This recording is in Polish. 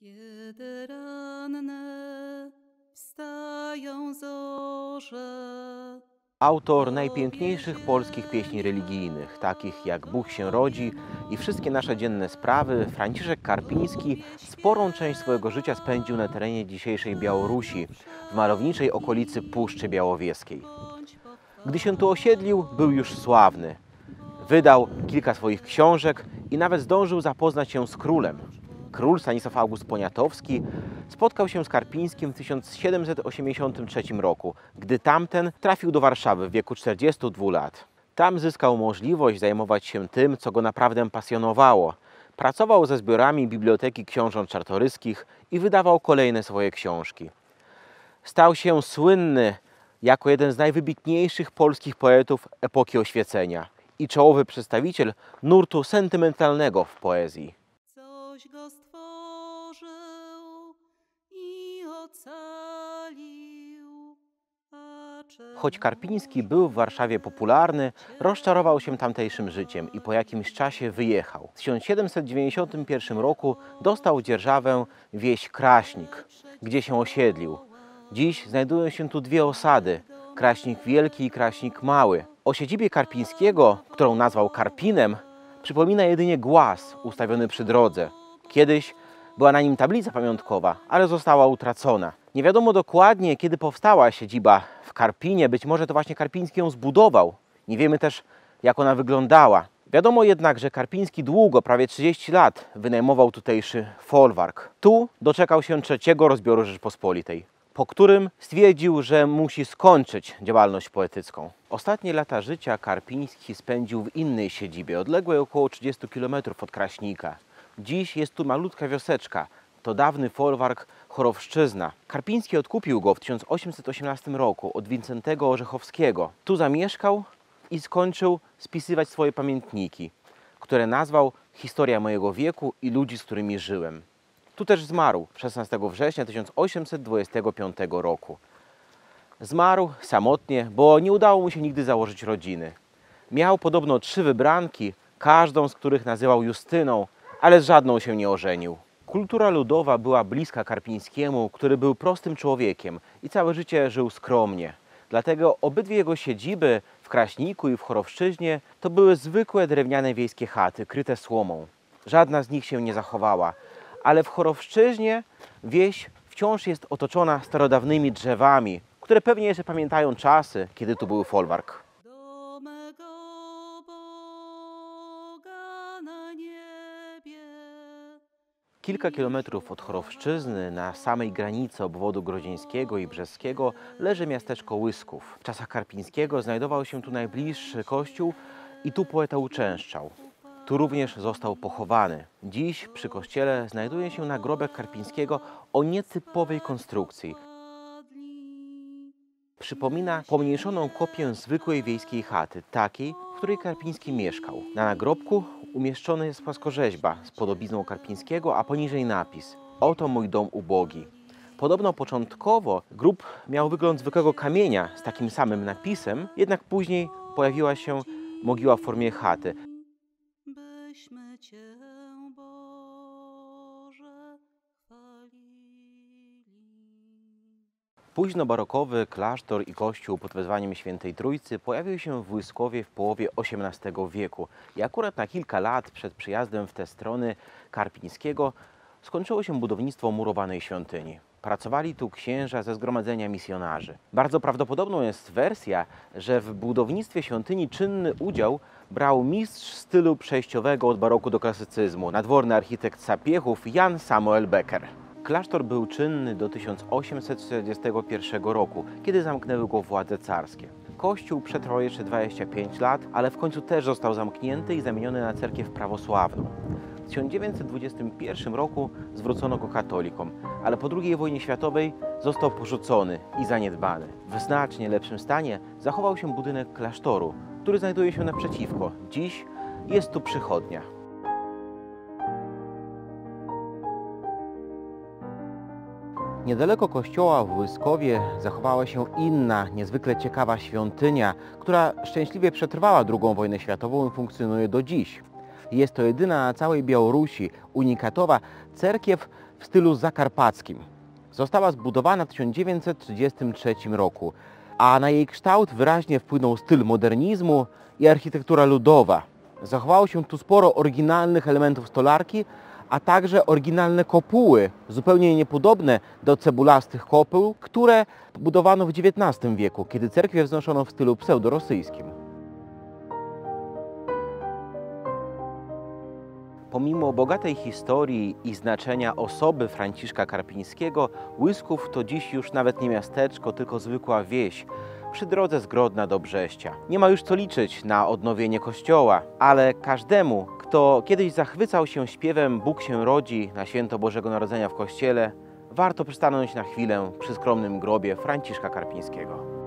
Kiedy ranne wstają zorze, Autor najpiękniejszych polskich pieśni religijnych, takich jak Bóg się rodzi i wszystkie nasze dzienne sprawy, Franciszek Karpiński sporą część swojego życia spędził na terenie dzisiejszej Białorusi, w malowniczej okolicy Puszczy Białowieskiej. Gdy się tu osiedlił, był już sławny. Wydał kilka swoich książek i nawet zdążył zapoznać się z królem. Król Stanisław August Poniatowski spotkał się z Karpińskim w 1783 roku, gdy tamten trafił do Warszawy w wieku 42 lat. Tam zyskał możliwość zajmować się tym, co go naprawdę pasjonowało. Pracował ze zbiorami Biblioteki Książąt Czartoryskich i wydawał kolejne swoje książki. Stał się słynny jako jeden z najwybitniejszych polskich poetów epoki oświecenia i czołowy przedstawiciel nurtu sentymentalnego w poezji. Choć Karpiński był w Warszawie popularny, rozczarował się tamtejszym życiem i po jakimś czasie wyjechał. W 1791 roku dostał dzierżawę wieś Kraśnik, gdzie się osiedlił. Dziś znajdują się tu dwie osady, Kraśnik Wielki i Kraśnik Mały. O siedzibie Karpińskiego, którą nazwał Karpinem, przypomina jedynie głaz ustawiony przy drodze. Kiedyś była na nim tablica pamiątkowa, ale została utracona. Nie wiadomo dokładnie, kiedy powstała siedziba w Karpinie. Być może to właśnie Karpiński ją zbudował. Nie wiemy też, jak ona wyglądała. Wiadomo jednak, że Karpiński długo, prawie 30 lat, wynajmował tutejszy folwark. Tu doczekał się trzeciego rozbioru Rzeczpospolitej, po którym stwierdził, że musi skończyć działalność poetycką. Ostatnie lata życia Karpiński spędził w innej siedzibie, odległej około 30 km od Kraśnika. Dziś jest tu malutka wioseczka. To dawny folwark Chorowszczyzna. Karpiński odkupił go w 1818 roku od Wincentego Orzechowskiego. Tu zamieszkał i skończył spisywać swoje pamiętniki, które nazwał Historia mojego wieku i ludzi, z którymi żyłem. Tu też zmarł 16 września 1825 roku. Zmarł samotnie, bo nie udało mu się nigdy założyć rodziny. Miał podobno trzy wybranki, każdą z których nazywał Justyną, ale z żadną się nie ożenił. Kultura ludowa była bliska Karpińskiemu, który był prostym człowiekiem i całe życie żył skromnie. Dlatego obydwie jego siedziby w Kraśniku i w Chorowszczyźnie to były zwykłe drewniane wiejskie chaty, kryte słomą. Żadna z nich się nie zachowała, ale w Chorowszczyźnie wieś wciąż jest otoczona starodawnymi drzewami, które pewnie jeszcze pamiętają czasy, kiedy tu był folwark. Kilka kilometrów od Chorowszczyzny, na samej granicy obwodu grodzieńskiego i brzeskiego, leży miasteczko Łysków. W czasach Karpińskiego znajdował się tu najbliższy kościół i tu poeta uczęszczał. Tu również został pochowany. Dziś przy kościele znajduje się nagrobek Karpińskiego o nietypowej konstrukcji. Przypomina pomniejszoną kopię zwykłej wiejskiej chaty, takiej, w której Karpiński mieszkał. Na nagrobku umieszczona jest płaskorzeźba z podobizną Karpińskiego, a poniżej napis Oto mój dom ubogi. Podobno początkowo grób miał wygląd zwykłego kamienia z takim samym napisem, jednak później pojawiła się mogiła w formie chaty. Późnobarokowy klasztor i kościół pod wezwaniem Świętej Trójcy pojawił się w Łyskowie w połowie XVIII wieku i akurat na kilka lat przed przyjazdem w te strony Karpińskiego skończyło się budownictwo murowanej świątyni. Pracowali tu księża ze zgromadzenia misjonarzy. Bardzo prawdopodobną jest wersja, że w budownictwie świątyni czynny udział brał mistrz stylu przejściowego od baroku do klasycyzmu, nadworny architekt Sapiechów Jan Samuel Becker. Klasztor był czynny do 1841 roku, kiedy zamknęły go władze carskie. Kościół przetrwał jeszcze 25 lat, ale w końcu też został zamknięty i zamieniony na cerkiew prawosławną. W 1921 roku zwrócono go katolikom, ale po II wojnie światowej został porzucony i zaniedbany. W znacznie lepszym stanie zachował się budynek klasztoru, który znajduje się naprzeciwko. Dziś jest tu przychodnia. Niedaleko kościoła w Łyskowie zachowała się inna, niezwykle ciekawa świątynia, która szczęśliwie przetrwała II wojnę światową i funkcjonuje do dziś. Jest to jedyna na całej Białorusi unikatowa cerkiew w stylu zakarpackim. Została zbudowana w 1933 roku, a na jej kształt wyraźnie wpłynął styl modernizmu i architektura ludowa. Zachowało się tu sporo oryginalnych elementów stolarki, a także oryginalne kopuły, zupełnie niepodobne do cebulastych kopuł, które budowano w XIX wieku, kiedy cerkwie wznoszono w stylu pseudorosyjskim. Pomimo bogatej historii i znaczenia osoby Franciszka Karpińskiego, Łysków to dziś już nawet nie miasteczko, tylko zwykła wieś przy drodze z Grodna do Brześcia. Nie ma już co liczyć na odnowienie kościoła, ale każdemu, kto kiedyś zachwycał się śpiewem Bóg się rodzi na święto Bożego Narodzenia w kościele, warto przystanąć na chwilę przy skromnym grobie Franciszka Karpińskiego.